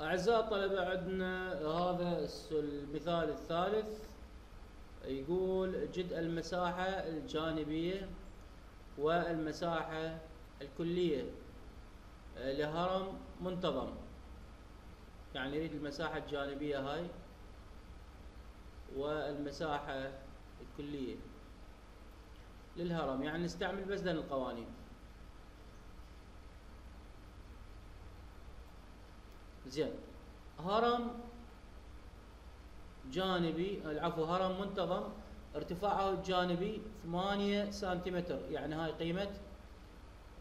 أعزائي الطلبة عندنا هذا المثال الثالث. يقول جد المساحة الجانبية والمساحة الكلية. لهرم منتظم. يعني يريد المساحة الجانبية هاي والمساحة الكلية. للهرم يعني نستعمل بس القوانين. زين. هرم جانبي العفو هرم منتظم ارتفاعه الجانبي 8 سنتيمتر يعني هاي قيمة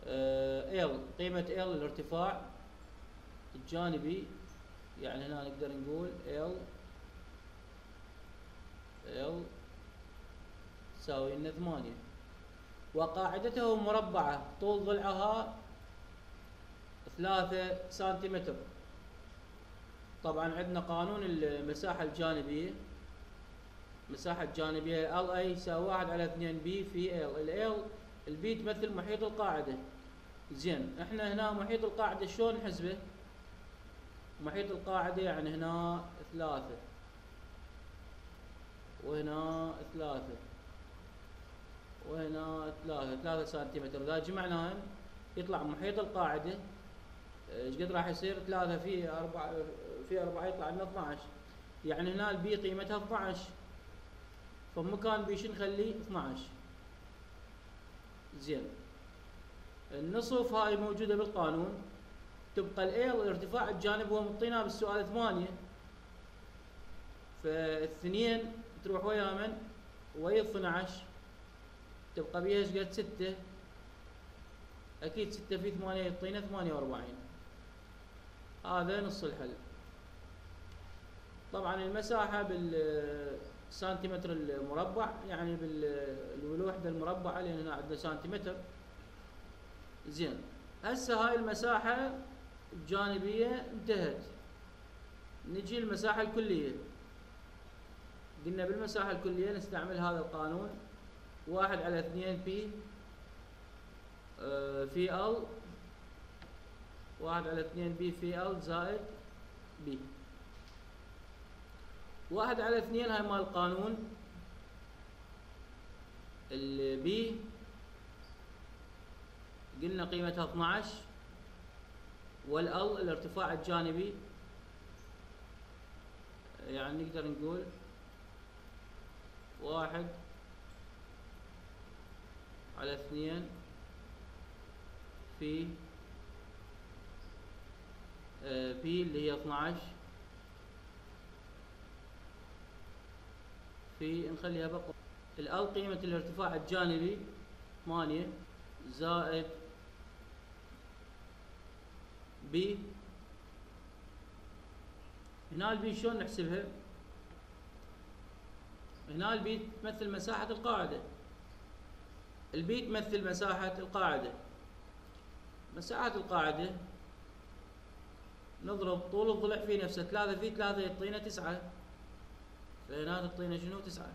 ال قيمة ال الارتفاع الجانبي يعني هنا نقدر نقول ال ال تساوي لنا 8 وقاعدته مربعة طول ضلعها 3 سنتيمتر. طبعا عندنا قانون المساحة الجانبية. المساحة الجانبية L A يساوي واحد على اثنين P في L ال P تمثل محيط القاعدة. زين إحنا هنا محيط القاعدة شلون نحسبه؟ محيط القاعدة يعني هنا ثلاثة. وهنا ثلاثة. وهنا ثلاثة ثلاثة سنتيمتر. إذا جمعناهم يطلع محيط القاعدة. إيش قد راح يصير؟ ثلاثة في أربعة في أربعة يطلع لنا 12 يعني هنا ال P قيمتها 12 فمكان P شو نخليه 12 زين. النصف هاي موجودة بالقانون. تبقى L الارتفاع الجانب هو مطينا بالسؤال 8 فالاثنين تروح ويا من؟ ويا 12 تبقى بيها إيش قد؟ 6 أكيد 6 في 8 يعطينا 48 هذا نص الحل. طبعا المساحة بالسنتيمتر المربع يعني بال- بالوحدة المربعة لأن هنا عندنا سنتيمتر. زين. هسه هاي المساحة الجانبية انتهت. نجي المساحة الكلية. قلنا بالمساحة الكلية نستعمل هذا القانون. واحد على اثنين P آه، في L واحد على اثنين P في L زائد B واحد على اثنين هاي مال القانون ال P قلنا قيمتها 12 وال L الارتفاع الجانبي. يعني نقدر نقول واحد على اثنين في آه، بي اللي هي 12 في نخليها بقى الآل قيمة الارتفاع الجانبي 8 زائد B هنا ال B شلون نحسبها؟ هنا ال B تمثل مساحة القاعدة. ال B تمثل مساحة القاعدة. مساحة القاعدة نضرب طول الضلع في نفسه. ثلاثة في ثلاثة يعطينا تسعة. فهنا تعطينا شنو؟ تسعة.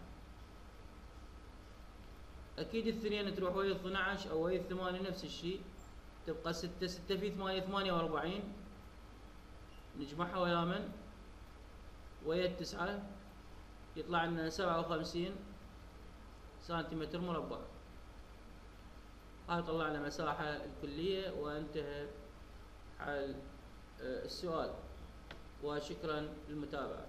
أكيد الثنين تروح ويا 12 أو ويا الثمانية نفس الشيء. تبقى ستة ستة في ثمانية ثمانية وأربعين. نجمعها ويا من؟ ويا التسعة. يطلع لنا سبعة وخمسين سنتيمتر مربع. هاي طلع لنا مساحة الكلية وانتهى حل آه، السؤال. وشكرا للمتابعة.